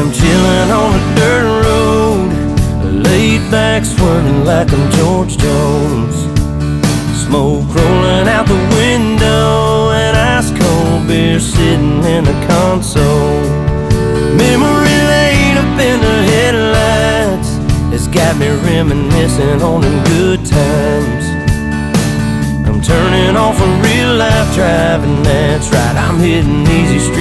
I'm chilling on a dirt road, laid back swerving like I'm George Jones. Smoke rolling out the window, and ice cold beer sitting in the console. Memory laid up in the headlights It's got me reminiscing on them good times. I'm turning off a real life driving, that's right. I'm hitting easy street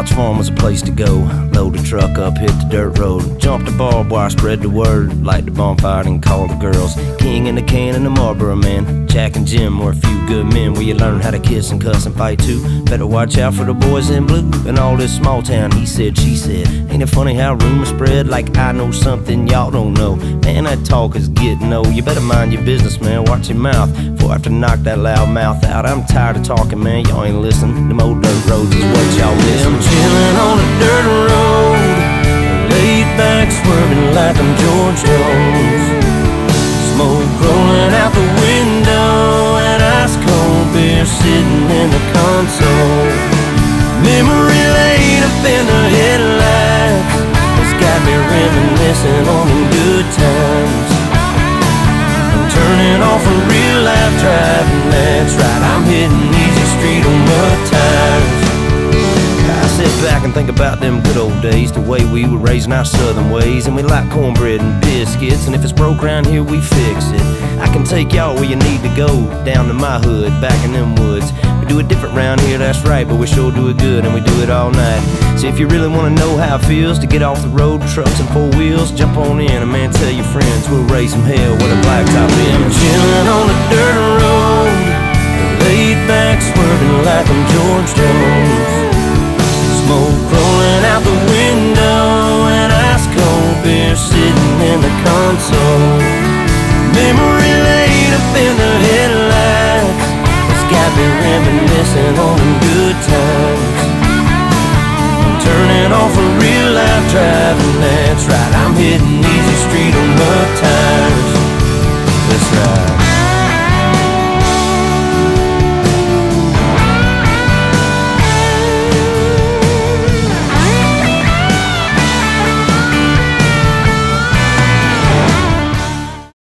Potts Farm was a place to go. Load the truck up, hit the dirt road. Jump the barbed wire, spread the word. Light the bonfire and call the girls. King in the can and the Marlboro man. Jack and Jim were a few good men where you learn how to kiss and cuss and fight too. Better watch out for the boys in blue and all this small town. He said, she said. Ain't it funny how rumors spread like I know something y'all don't know? Man, that talk is getting old. You better mind your business, man. Watch your mouth. Before I have to knock that loud mouth out. I'm tired of talking, man. Y'all ain't listening. Them old dirt roads is I'm George Jones. Smoke rolling out the window, and ice cold beer sitting in the console. Memory laid up in the headlights, it's got me reminiscing on them good times. I'm turning off a real life driving, that's right. I'm hitting easy street on back and think about them good old days, the way we were raising our southern ways, and we like cornbread and biscuits, and if it's broke around here, we fix it. I can take y'all where you need to go, down to my hood, back in them woods. We do it different round here, that's right, but we sure do it good, and we do it all night. So if you really wanna know how it feels to get off the road, trucks and four wheels, jump on in, and man, tell your friends we'll raise some hell with a blacktop in. Chilling soul. Memory laid up in the headlights. It's got me reminiscing on the good times. I'm turning off a real life driving, that's right, I'm hitting